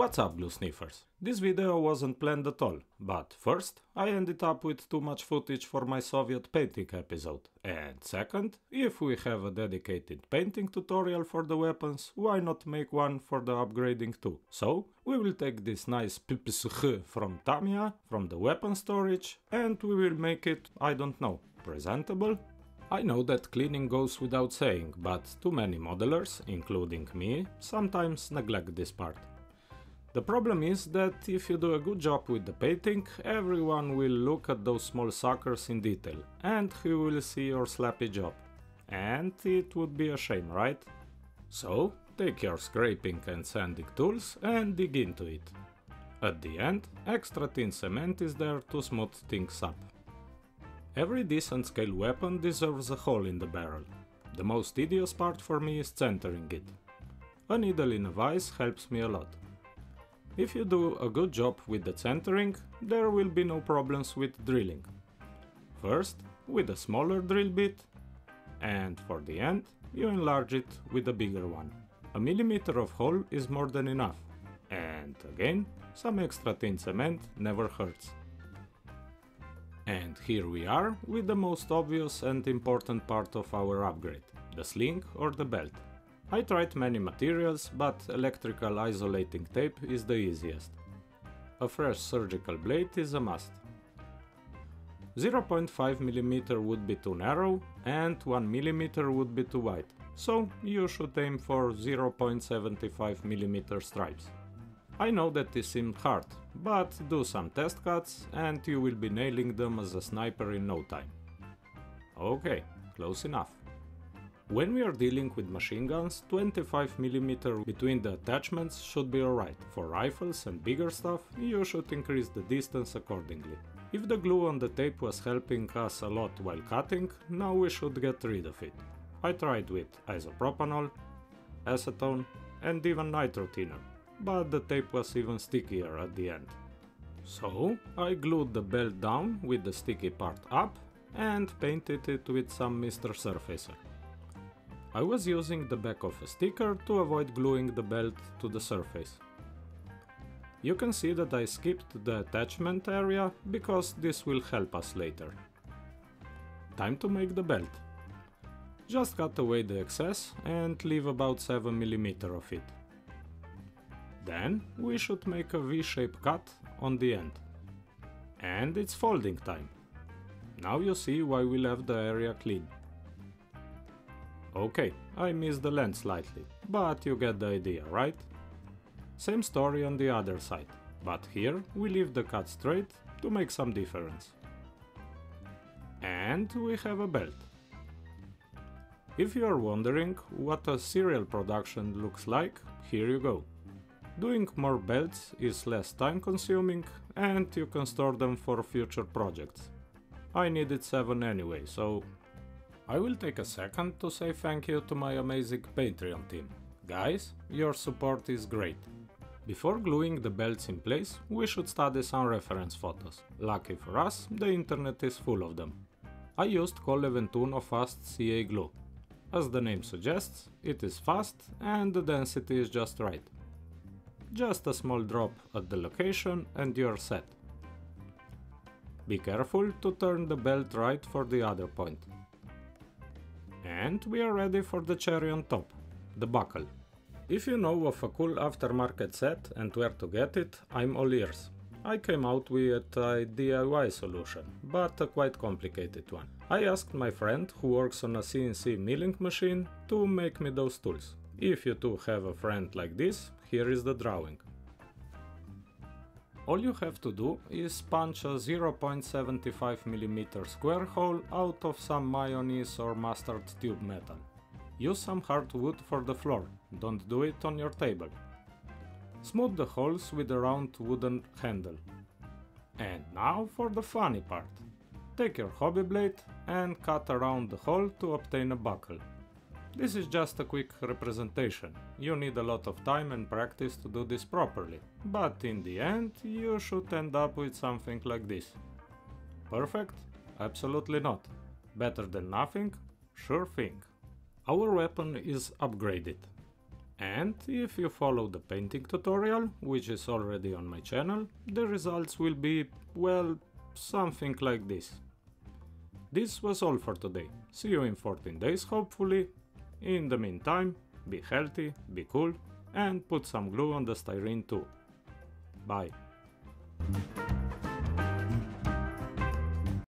What's up glue sniffers? This video wasn't planned at all, but first, I ended up with too much footage for my Soviet painting episode. And second, if we have a dedicated painting tutorial for the weapons, why not make one for the upgrading too? So, we will take this nice PPSH from Tamiya, from the weapon storage, and we will make it, I don't know, presentable? I know that cleaning goes without saying, but too many modelers, including me, sometimes neglect this part. The problem is that if you do a good job with the painting, everyone will look at those small suckers in detail, and he will see your slappy job. And it would be a shame, right? So, take your scraping and sanding tools and dig into it. At the end, extra thin cement is there to smooth things up. Every decent scale weapon deserves a hole in the barrel. The most tedious part for me is centering it. A needle in a vise helps me a lot. If you do a good job with the centering, there will be no problems with drilling. First, with a smaller drill bit, and for the end, you enlarge it with a bigger one. A millimeter of hole is more than enough, and again, some extra thin cement never hurts. And here we are with the most obvious and important part of our upgrade, the sling or the belt. I tried many materials, but electrical isolating tape is the easiest. A fresh surgical blade is a must. 0.5mm would be too narrow and 1mm would be too wide, so you should aim for 0.75mm stripes. I know that this seemed hard, but do some test cuts and you will be nailing them as a sniper in no time. Okay, close enough. When we are dealing with machine guns, 25mm between the attachments should be alright. For rifles and bigger stuff, you should increase the distance accordingly. If the glue on the tape was helping us a lot while cutting, now we should get rid of it. I tried with isopropanol, acetone and even nitro thinner, but the tape was even stickier at the end. So I glued the belt down with the sticky part up and painted it with some Mr. Surfacer. I was using the back of a sticker to avoid gluing the belt to the surface. You can see that I skipped the attachment area because this will help us later. Time to make the belt. Just cut away the excess and leave about 7mm of it. Then we should make a V-shape cut on the end. And it's folding time. Now you see why we left the area clean. Okay, I missed the length slightly, but you get the idea, right? Same story on the other side, but here we leave the cut straight to make some difference. And we have a belt. If you are wondering what a serial production looks like, here you go. Doing more belts is less time consuming and you can store them for future projects. I needed 7 anyway, so I will take a second to say thank you to my amazing Patreon team. Guys, your support is great. Before gluing the belts in place, we should study some reference photos. Lucky for us, the internet is full of them. I used Colle Fast CA glue. As the name suggests, it is fast and the density is just right. Just a small drop at the location and you're set. Be careful to turn the belt right for the other point. And we are ready for the cherry on top, the buckle. If you know of a cool aftermarket set and where to get it, I'm all ears. I came out with a DIY solution, but a quite complicated one. I asked my friend who works on a CNC milling machine to make me those tools. If you too have a friend like this, here is the drawing. All you have to do is punch a 0.75mm square hole out of some mayonnaise or mustard tube metal. Use some hard wood for the floor, don't do it on your table. Smooth the holes with a round wooden handle. And now for the funny part. Take your hobby blade and cut around the hole to obtain a buckle. This is just a quick representation. You need a lot of time and practice to do this properly, but in the end you should end up with something like this. Perfect? Absolutely not. Better than nothing? Sure thing. Our weapon is upgraded. And if you follow the painting tutorial, which is already on my channel, the results will be, well, something like this. This was all for today. See you in 14 days hopefully. In the meantime, be healthy, be cool, and put some glue on the styrene too. Bye.